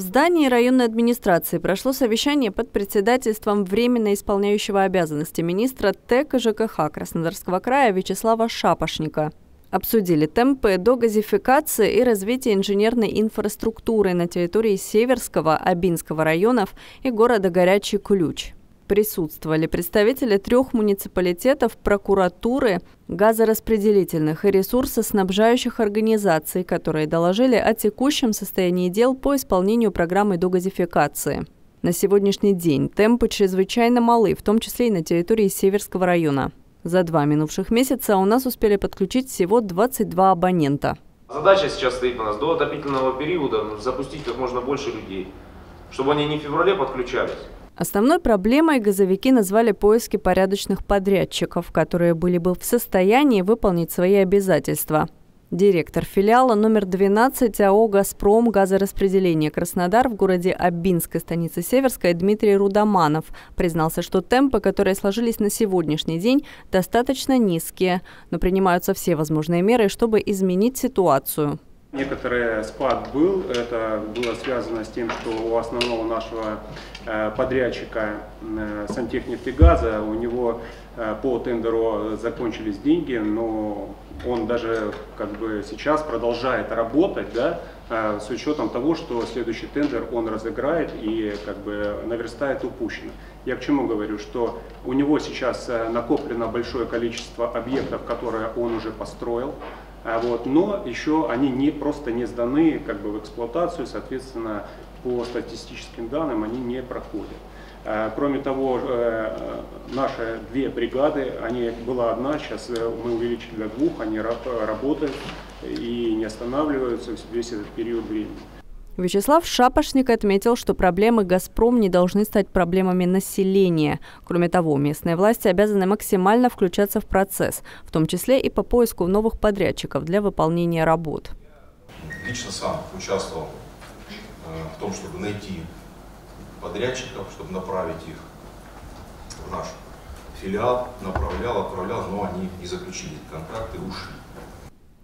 В здании районной администрации прошло совещание под председательством временно исполняющего обязанности министра ТЭК и ЖКХ Краснодарского края Вячеслава Шапошника. Обсудили темпы догазификации и развития инженерной инфраструктуры на территории Северского, Абинского районов и города Горячий Ключ присутствовали представители трех муниципалитетов, прокуратуры, газораспределительных и ресурсоснабжающих организаций, которые доложили о текущем состоянии дел по исполнению программы догазификации. На сегодняшний день темпы чрезвычайно малы, в том числе и на территории Северского района. За два минувших месяца у нас успели подключить всего 22 абонента. Задача сейчас стоит у нас до отопительного периода запустить как можно больше людей, чтобы они не в феврале подключались, Основной проблемой газовики назвали поиски порядочных подрядчиков, которые были бы в состоянии выполнить свои обязательства. Директор филиала номер 12 АО «Газпром» газораспределение Краснодар в городе Абинской станице Северская Дмитрий Рудоманов признался, что темпы, которые сложились на сегодняшний день, достаточно низкие, но принимаются все возможные меры, чтобы изменить ситуацию. Некоторый спад был, это было связано с тем, что у основного нашего э, подрядчика э, сантехнефтегаза, у него э, по тендеру закончились деньги, но он даже как бы сейчас продолжает работать, да, с учетом того, что следующий тендер он разыграет и как бы наверстает упущено. Я к чему говорю, что у него сейчас накоплено большое количество объектов, которые он уже построил, вот, но еще они не, просто не сданы как бы, в эксплуатацию, соответственно, по статистическим данным они не проходят. А, кроме того, э, наши две бригады, они была одна, сейчас э, мы увеличили до двух, они работают и не останавливаются весь этот период времени. Вячеслав Шапошник отметил, что проблемы «Газпром» не должны стать проблемами населения. Кроме того, местные власти обязаны максимально включаться в процесс, в том числе и по поиску новых подрядчиков для выполнения работ. Лично сам участвовал э, в том, чтобы найти подрядчиков, чтобы направить их в наш филиал, направлял, отправлял, но они не заключили контракты, ушли.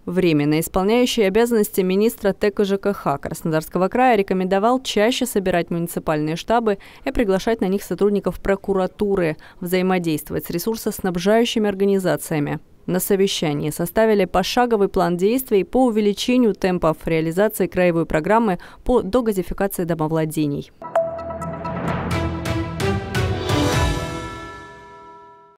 Временно исполняющий обязанности министра ТЭК ЖКХ Краснодарского края рекомендовал чаще собирать муниципальные штабы и приглашать на них сотрудников прокуратуры, взаимодействовать с ресурсоснабжающими организациями. На совещании составили пошаговый план действий по увеличению темпов реализации краевой программы по догазификации домовладений.